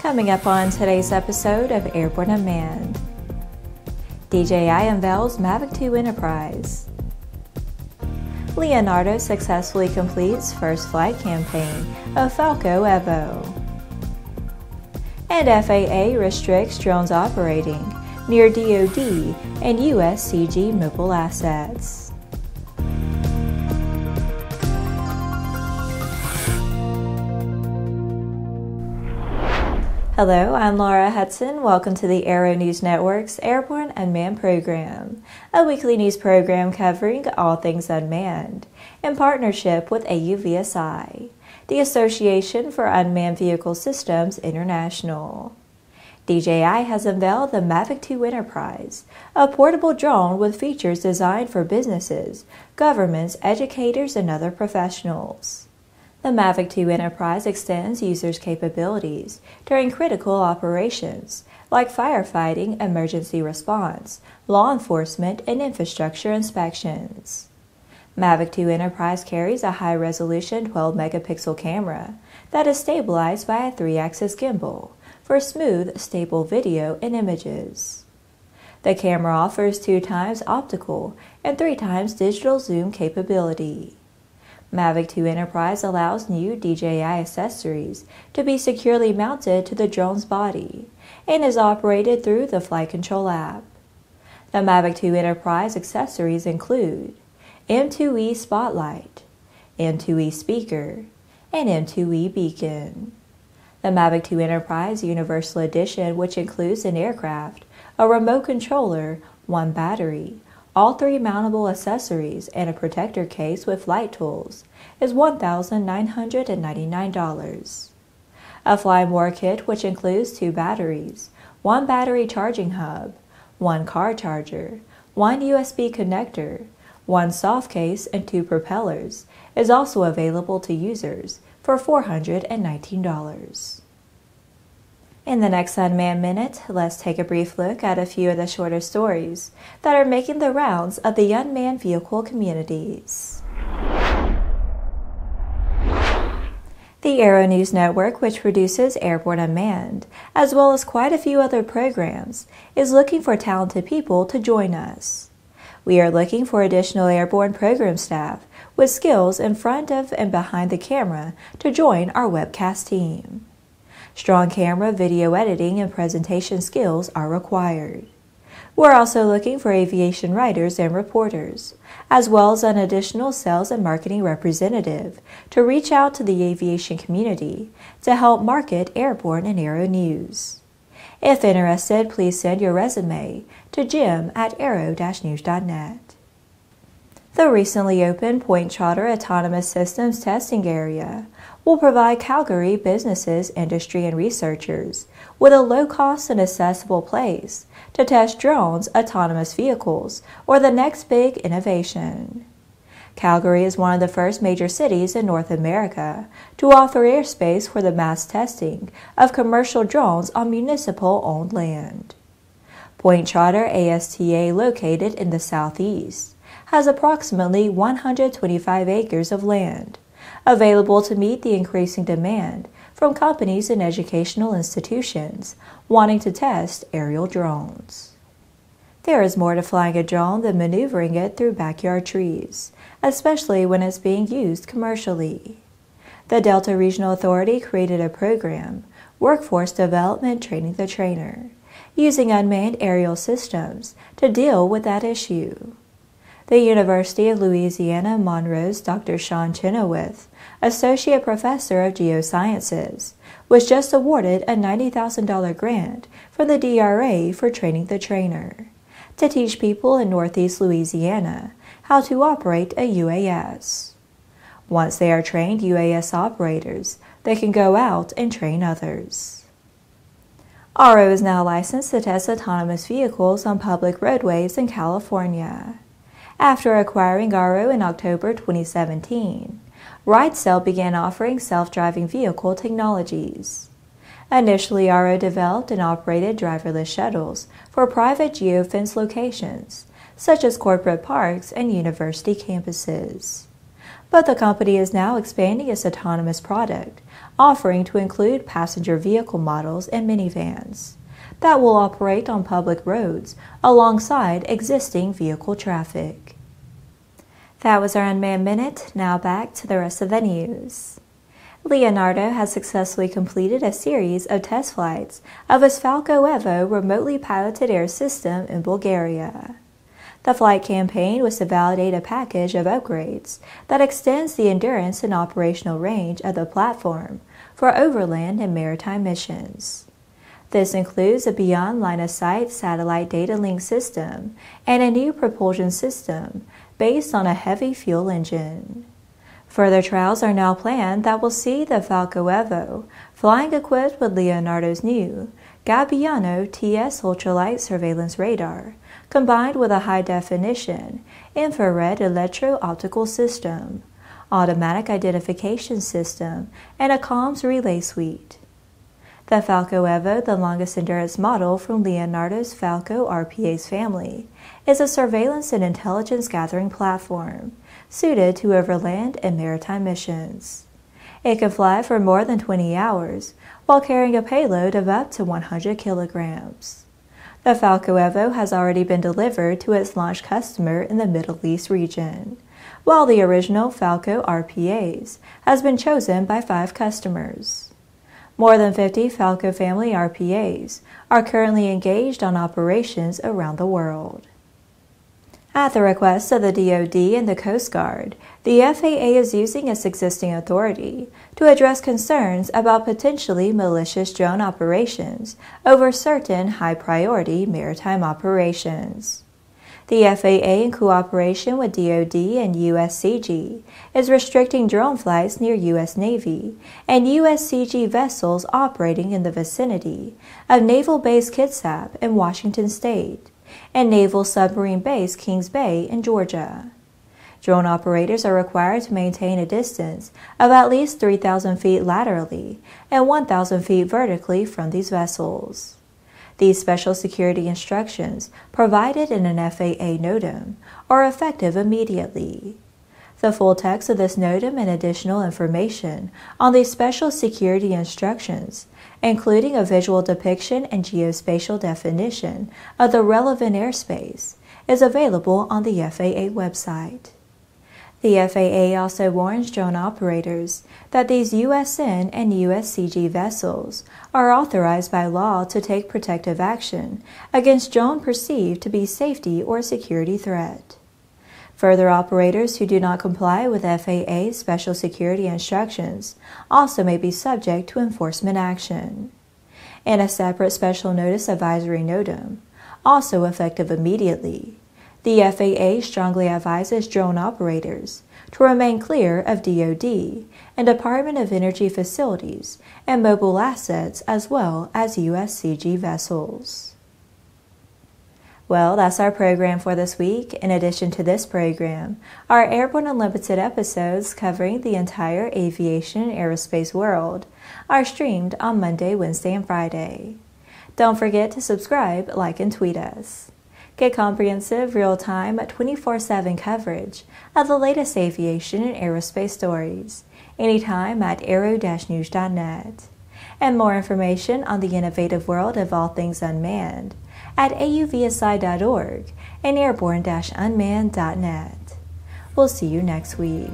Coming up on today's episode of Airborne Unmanned, DJI unveils Mavic 2 Enterprise. Leonardo successfully completes first flight campaign of Falco Evo. And FAA restricts drones operating near DoD and USCG mobile assets. Hello, I'm Laura Hudson. Welcome to the Aero News Network's Airborne Unmanned program, a weekly news program covering all things unmanned, in partnership with AUVSI, the Association for Unmanned Vehicle Systems International. DJI has unveiled the Mavic 2 Enterprise, a portable drone with features designed for businesses, governments, educators, and other professionals. The Mavic 2 Enterprise extends users' capabilities during critical operations like firefighting, emergency response, law enforcement, and infrastructure inspections. Mavic 2 Enterprise carries a high resolution 12 megapixel camera that is stabilized by a 3 axis gimbal for smooth, stable video and images. The camera offers 2 times optical and 3 times digital zoom capability. Mavic 2 Enterprise allows new DJI accessories to be securely mounted to the drone's body and is operated through the Flight Control app. The Mavic 2 Enterprise accessories include M2E Spotlight, M2E Speaker, and M2E Beacon. The Mavic 2 Enterprise Universal Edition, which includes an aircraft, a remote controller, one battery, all three mountable accessories, and a protector case with flight tools is $1,999. A Fly More kit, which includes two batteries, one battery charging hub, one car charger, one USB connector, one soft case, and two propellers, is also available to users for $419. In the next Unmanned Minute, let's take a brief look at a few of the shorter stories that are making the rounds of the unmanned vehicle communities. The Aero News Network, which produces Airborne Unmanned, as well as quite a few other programs, is looking for talented people to join us. We are looking for additional airborne program staff with skills in front of and behind the camera to join our webcast team. Strong camera, video editing, and presentation skills are required. We're also looking for aviation writers and reporters, as well as an additional sales and marketing representative to reach out to the aviation community to help market airborne and aero news. If interested, please send your resume to jim at aero-news.net. The recently opened Point Trotter Autonomous Systems Testing Area will provide Calgary businesses, industry, and researchers with a low cost and accessible place to test drones, autonomous vehicles, or the next big innovation. Calgary is one of the first major cities in North America to offer airspace for the mass testing of commercial drones on municipal owned land. Point Trotter ASTA, located in the southeast, has approximately 125 acres of land available to meet the increasing demand from companies and educational institutions wanting to test aerial drones. There is more to flying a drone than maneuvering it through backyard trees, especially when it's being used commercially. The Delta Regional Authority created a program, Workforce Development Training the Trainer, using unmanned aerial systems to deal with that issue. The University of Louisiana Monroe's Dr. Sean Chenoweth, Associate Professor of Geosciences, was just awarded a $90,000 grant from the DRA for training the trainer to teach people in Northeast Louisiana how to operate a UAS. Once they are trained UAS operators, they can go out and train others. Auro is now licensed to test autonomous vehicles on public roadways in California after acquiring Auro in October 2017. RideCell began offering self-driving vehicle technologies. Initially, Auro developed and operated driverless shuttles for private geofence locations, such as corporate parks and university campuses. but the company is now expanding its autonomous product, offering to include passenger vehicle models and minivans that will operate on public roads alongside existing vehicle traffic. That was our Unmanned Minute. Now back to the rest of the news. Leonardo has successfully completed a series of test flights of its Falco Evo remotely piloted air system in Bulgaria. The flight campaign was to validate a package of upgrades that extends the endurance and operational range of the platform for overland and maritime missions. This includes a beyond line of sight satellite data link system and a new propulsion system based on a heavy fuel engine. Further trials are now planned that will see the Falco Evo flying equipped with Leonardo's new Gabbiano TS ultralight surveillance radar, combined with a high definition infrared electro optical system, automatic identification system, and a comms relay suite. The Falco Evo, the longest endurance model from Leonardo's Falco RPA's family, is a surveillance and intelligence gathering platform suited to overland and maritime missions. It can fly for more than 20 hours while carrying a payload of up to 100 kilograms. The Falco Evo has already been delivered to its launch customer in the Middle East region, while the original Falco RPAs has been chosen by five customers. More than 50 Falco family RPAs are currently engaged on operations around the world. At the request of the DoD and the Coast Guard, the FAA is using its existing authority to address concerns about potentially malicious drone operations over certain high priority maritime operations. The FAA, in cooperation with DoD and USCG, is restricting drone flights near U.S. Navy and USCG vessels operating in the vicinity of Naval Base Kitsap in Washington State and Naval Submarine Base Kings Bay in Georgia. Drone operators are required to maintain a distance of at least 3,000 feet laterally and 1,000 feet vertically from these vessels. These special security instructions, provided in an FAA NOTAM, are effective immediately. The full text of this NOTAM and additional information on these special security instructions, including a visual depiction and geospatial definition of the relevant airspace, is available on the FAA website. The FAA also warns drone operators that these USN and USCG vessels are authorized by law to take protective action against drone perceived to be safety or security threat. Further operators who do not comply with FAA special security instructions also may be subject to enforcement action. In a separate special notice advisory NOTAM, also effective immediately, the FAA strongly advises drone operators to remain clear of DoD and Department of Energy facilities and mobile assets as well as USCG vessels. Well, that's our program for this week. In addition to this program, our Airborne Unlimited episodes covering the entire aviation and aerospace world are streamed on Monday, Wednesday, and Friday. Don't forget to subscribe, like, and tweet us. Get comprehensive, real time, 24 7 coverage of the latest aviation and aerospace stories anytime at aero news.net. And more information on the innovative world of all things unmanned at auvsi.org and airborne unmanned.net. We'll see you next week.